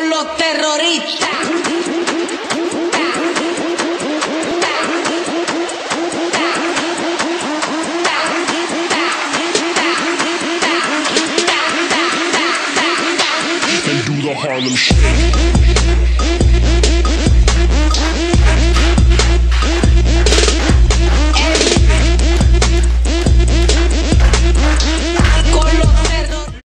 por los terroristas. Harlem Shake.